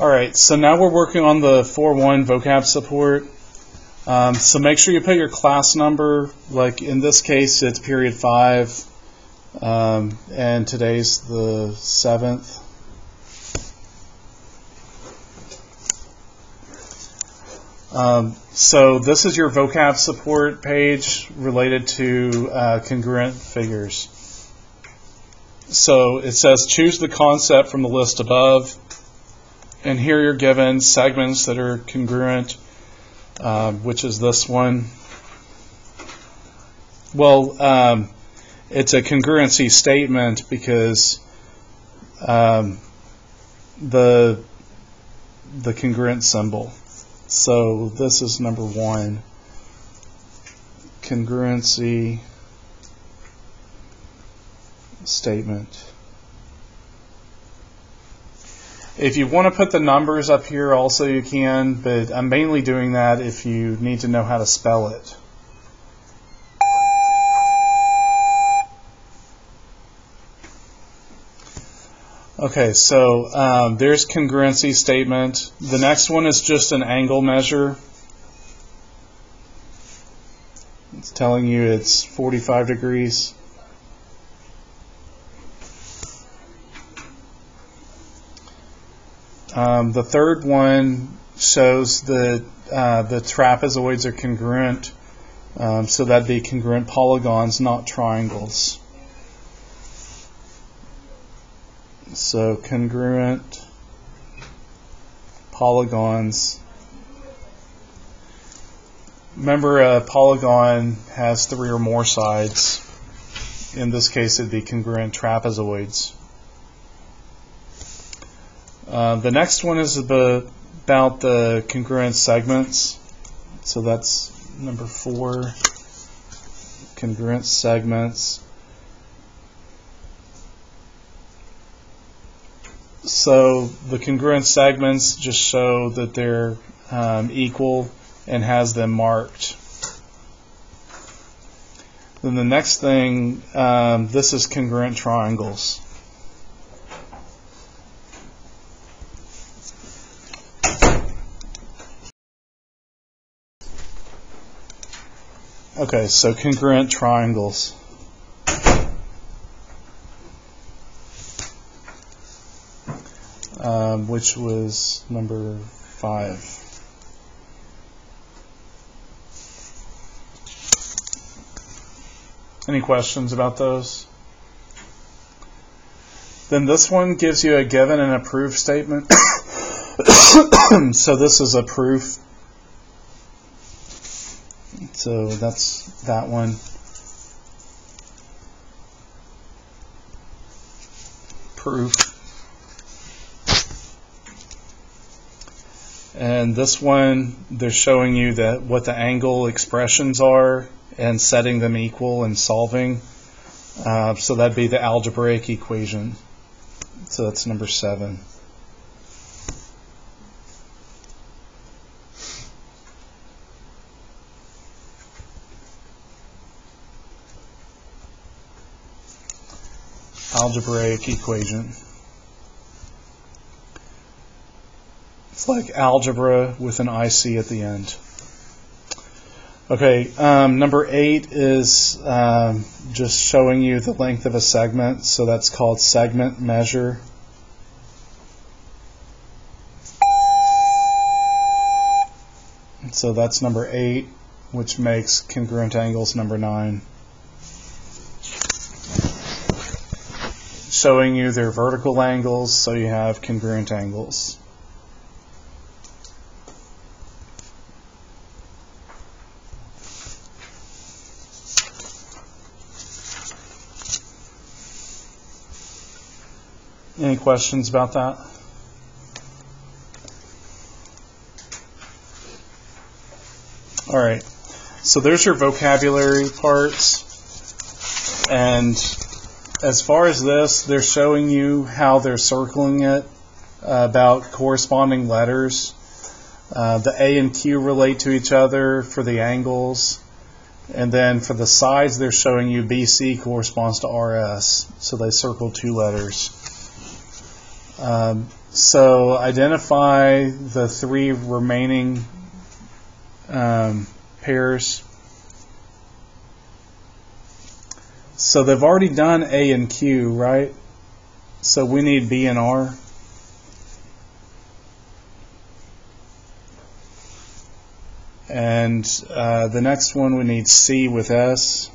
All right, so now we're working on the 4-1 vocab support. Um, so make sure you put your class number, like in this case, it's period 5, um, and today's the 7th. Um, so this is your vocab support page related to uh, congruent figures. So it says choose the concept from the list above, and here you're given segments that are congruent, uh, which is this one. Well, um, it's a congruency statement because um, the the congruent symbol. So this is number one. Congruency statement. If you want to put the numbers up here also you can, but I'm mainly doing that if you need to know how to spell it. Okay, so um, there's congruency statement. The next one is just an angle measure. It's telling you it's 45 degrees. Um, the third one shows that uh, the trapezoids are congruent, um, so that'd be congruent polygons, not triangles. So congruent polygons. Remember, a polygon has three or more sides. In this case, it'd be congruent trapezoids. Uh, the next one is about the congruent segments. So that's number four, congruent segments. So the congruent segments just show that they're um, equal and has them marked. Then the next thing, um, this is congruent triangles. Okay, so congruent triangles. Um, which was number five. Any questions about those? Then this one gives you a given and a proof statement. so this is a proof so that's that one. Proof. And this one, they're showing you that what the angle expressions are and setting them equal and solving. Uh, so that'd be the algebraic equation. So that's number seven. Algebraic equation. It's like algebra with an IC at the end. Okay, um, number eight is um, just showing you the length of a segment, so that's called segment measure. So that's number eight, which makes congruent angles number nine. Showing you their vertical angles, so you have congruent angles. Any questions about that? All right. So there's your vocabulary parts. And as far as this, they're showing you how they're circling it uh, about corresponding letters. Uh, the A and Q relate to each other for the angles. And then for the sides, they're showing you BC corresponds to RS. So they circle two letters. Um, so identify the three remaining um, pairs. So they've already done A and Q, right? So we need B and R. And uh, the next one we need C with S.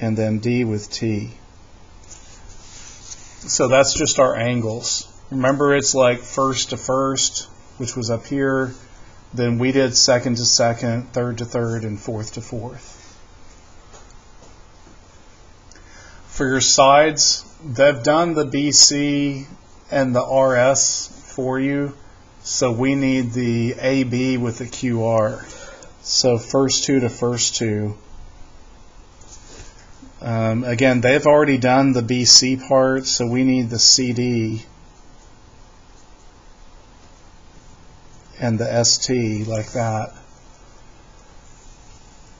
And then D with T. So that's just our angles. Remember it's like first to first, which was up here. Then we did second to second, third to third, and fourth to fourth. For your sides, they've done the BC and the RS for you. So we need the AB with the QR. So first two to first two. Um, again, they've already done the BC part, so we need the CD and the ST like that.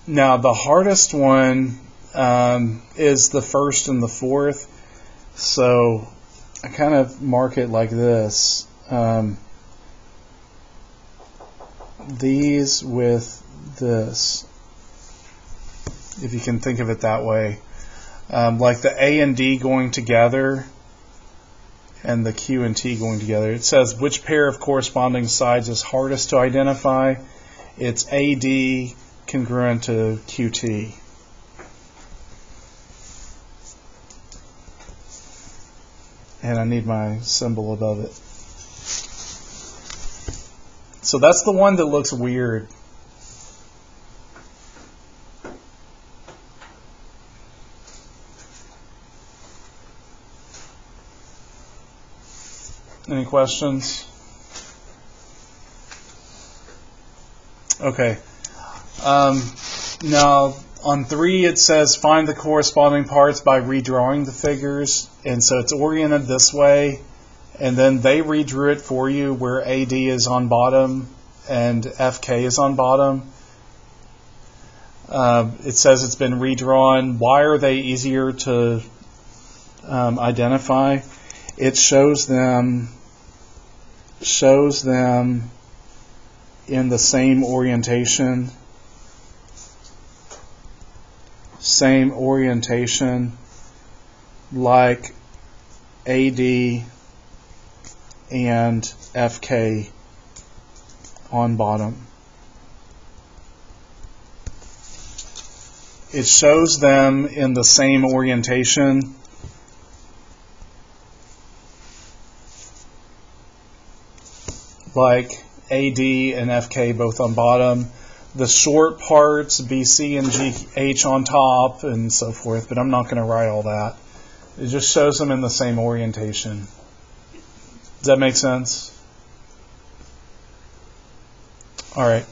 Now, the hardest one um, is the first and the fourth, so I kind of mark it like this. Um, these with this, if you can think of it that way. Um, like the A and D going together and the Q and T going together. It says which pair of corresponding sides is hardest to identify. It's AD congruent to QT. And I need my symbol above it. So that's the one that looks weird. Any questions? Okay. Um, now, on three, it says find the corresponding parts by redrawing the figures. And so it's oriented this way. And then they redrew it for you where AD is on bottom and FK is on bottom. Uh, it says it's been redrawn. Why are they easier to um, identify? It shows them shows them in the same orientation, same orientation like AD and FK on bottom. It shows them in the same orientation like AD and FK both on bottom, the short parts, BC and GH on top, and so forth, but I'm not going to write all that. It just shows them in the same orientation. Does that make sense? All right.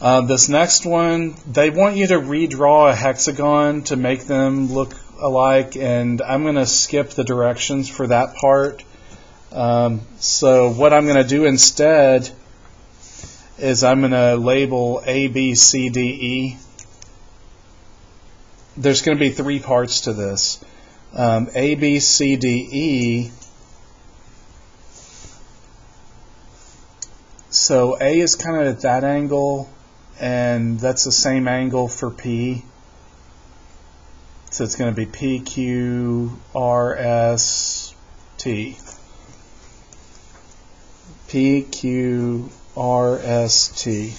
Uh, this next one, they want you to redraw a hexagon to make them look alike, and I'm going to skip the directions for that part. Um, so what I'm going to do instead is I'm going to label A, B, C, D, E. There's going to be three parts to this. Um, A, B, C, D, E. So A is kind of at that angle, and that's the same angle for P. So it's going to be P, Q, R, S, T. P Q R S T.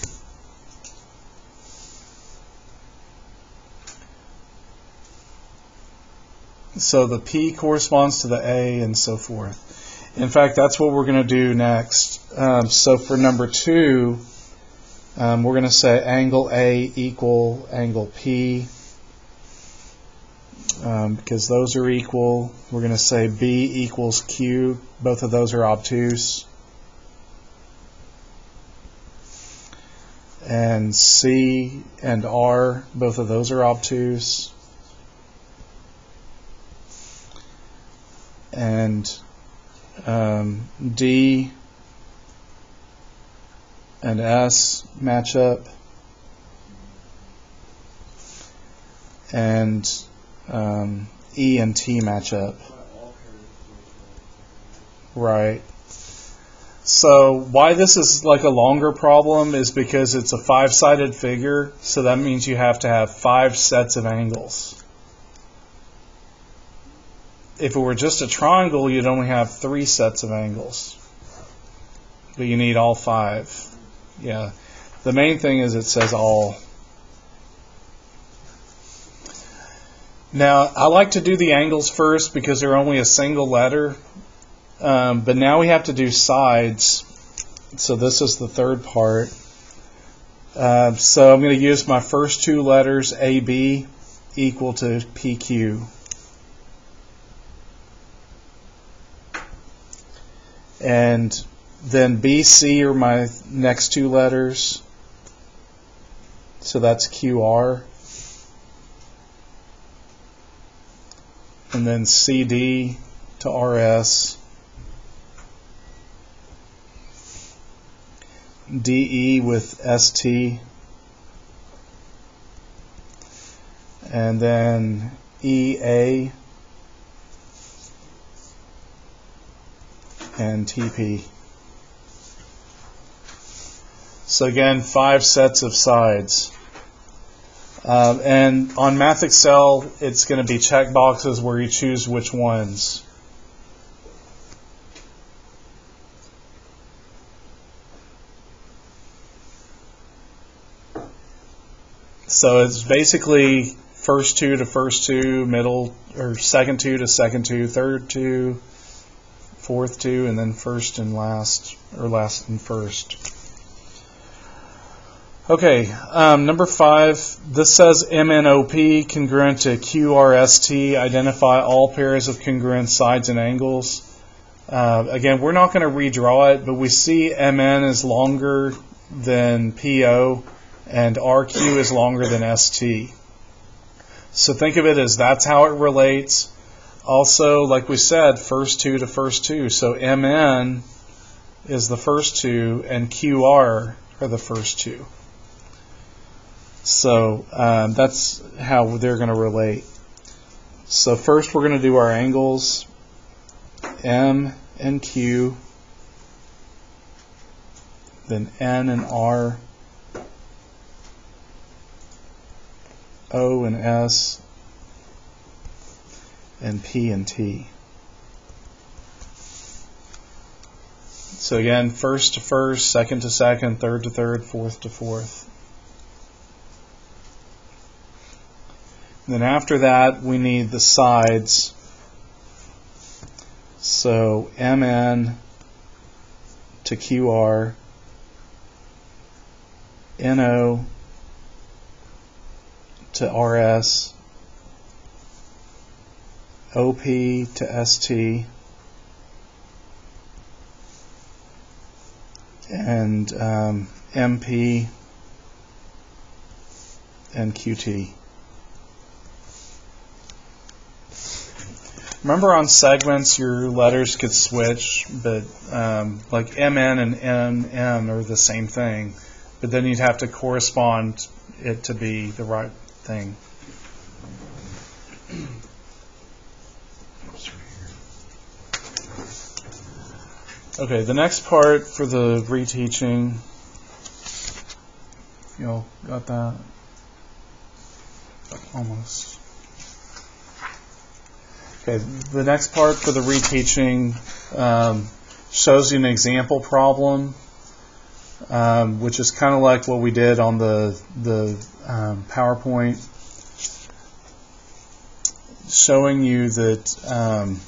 So the P corresponds to the A and so forth. In fact, that's what we're going to do next. Um, so for number two, um, we're going to say angle A equal angle P um, because those are equal. We're going to say B equals Q. Both of those are obtuse. And C and R, both of those are obtuse. And um, D and S match up. And um, E and T match up. Right. So why this is like a longer problem is because it's a five-sided figure, so that means you have to have five sets of angles. If it were just a triangle, you'd only have three sets of angles. But you need all five. Yeah. The main thing is it says all. Now, I like to do the angles first because they're only a single letter, um, but now we have to do sides. So this is the third part. Uh, so I'm going to use my first two letters, AB, equal to PQ. And then BC are my next two letters. So that's QR. And then CD to RS. DE with ST, and then EA and TP. So again, five sets of sides. Um, and on MathXL, it's going to be check boxes where you choose which ones. So it's basically first two to first two, middle or second two to second two, third two, fourth two, and then first and last or last and first. Okay, um, number five. This says MNOP congruent to QRST. Identify all pairs of congruent sides and angles. Uh, again, we're not going to redraw it, but we see MN is longer than PO and RQ is longer than ST. So think of it as that's how it relates. Also, like we said, first two to first two. So MN is the first two, and QR are the first two. So um, that's how they're going to relate. So first we're going to do our angles, M and Q, then N and R, O and S, and P and T. So again, first to first, second to second, third to third, fourth to fourth. And then after that, we need the sides. So MN to QR, NO to RS, OP to ST, and um, MP and QT. Remember on segments your letters could switch, but um, like MN and MM are the same thing, but then you'd have to correspond it to be the right thing. Okay, the next part for the reteaching. Y'all got that? Almost. Okay, the next part for the reteaching um, shows you an example problem, um, which is kind of like what we did on the the um, PowerPoint, showing you that um,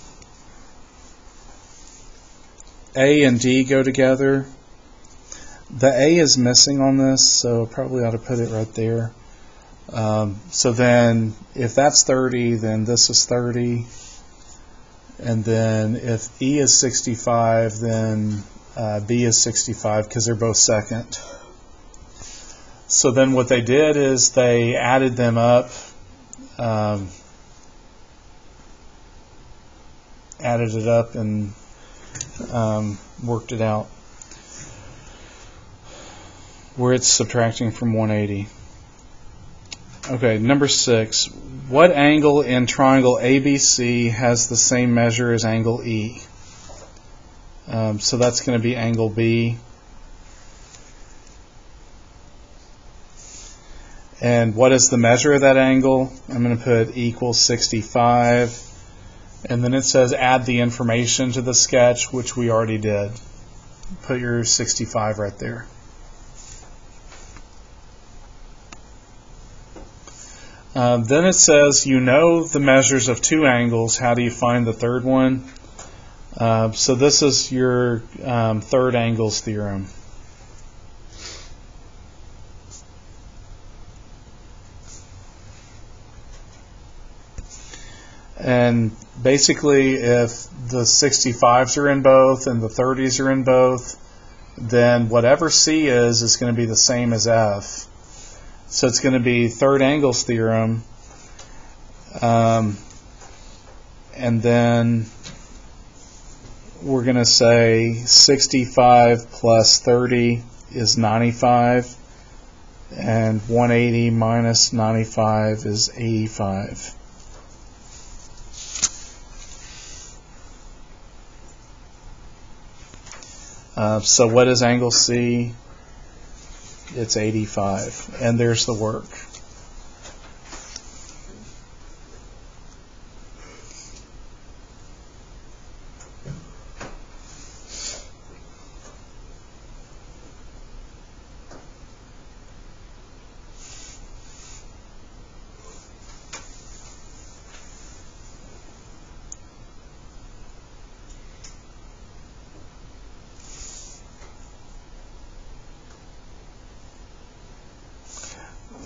A and D go together. The A is missing on this, so probably ought to put it right there. Um, so then, if that's 30, then this is 30. And then if E is 65, then uh, B is 65 because they're both second. So then what they did is they added them up, um, added it up, and um, worked it out where it's subtracting from 180. Okay, number six. What angle in triangle ABC has the same measure as angle E? Um, so that's going to be angle B. And what is the measure of that angle? I'm going to put equals 65. And then it says add the information to the sketch, which we already did. Put your 65 right there. Um, then it says you know the measures of two angles. How do you find the third one? Uh, so this is your um, third angles theorem. And basically, if the 65s are in both and the 30s are in both, then whatever C is is going to be the same as F. So it's going to be third angles theorem. Um, and then we're going to say 65 plus 30 is 95, and 180 minus 95 is 85. Uh, so what is angle C? It's 85. And there's the work.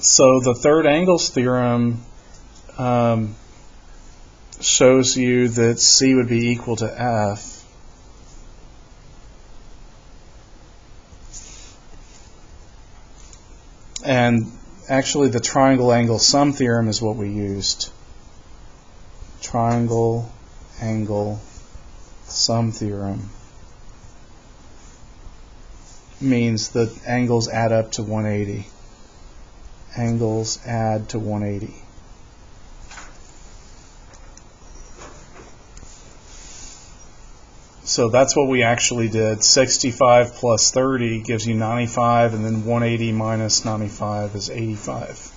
So the third angles theorem um, shows you that C would be equal to F. And actually the triangle angle sum theorem is what we used. Triangle angle sum theorem means the angles add up to 180 angles add to 180. So that's what we actually did. 65 plus 30 gives you 95, and then 180 minus 95 is 85.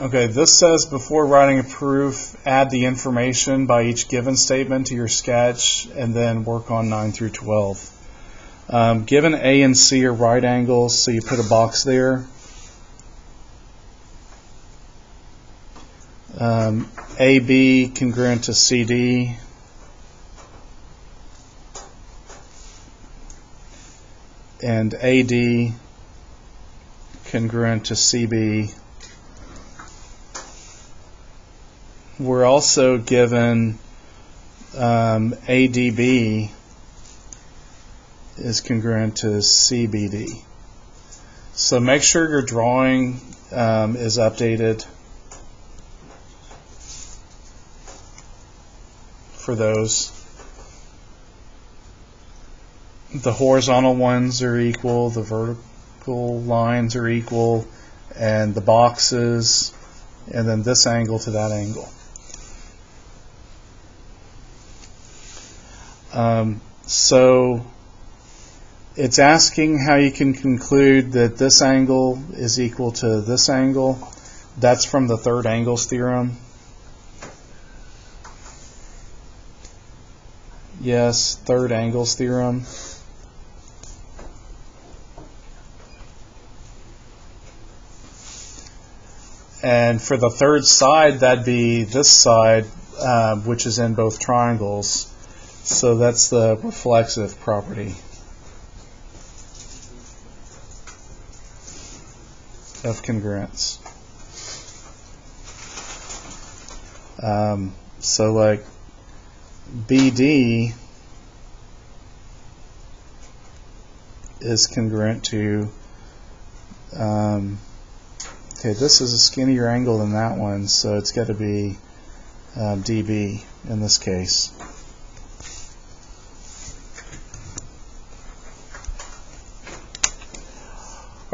Okay, this says before writing a proof, add the information by each given statement to your sketch and then work on 9 through 12. Um, given A and C are right angles, so you put a box there. Um, AB congruent to CD. And AD congruent to CB we're also given um, ADB is congruent to CBD. So make sure your drawing um, is updated for those. The horizontal ones are equal, the vertical lines are equal, and the boxes, and then this angle to that angle. Um, so it's asking how you can conclude that this angle is equal to this angle. That's from the third angles theorem. Yes, third angles theorem. And for the third side, that'd be this side, uh, which is in both triangles. So that's the reflexive property of congruence. Um, so like BD is congruent to um, okay this is a skinnier angle than that one so it's got to be um, DB in this case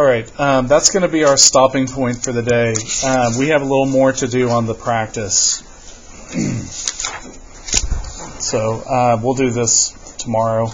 All right, um, that's going to be our stopping point for the day. Um, we have a little more to do on the practice. so uh, we'll do this tomorrow.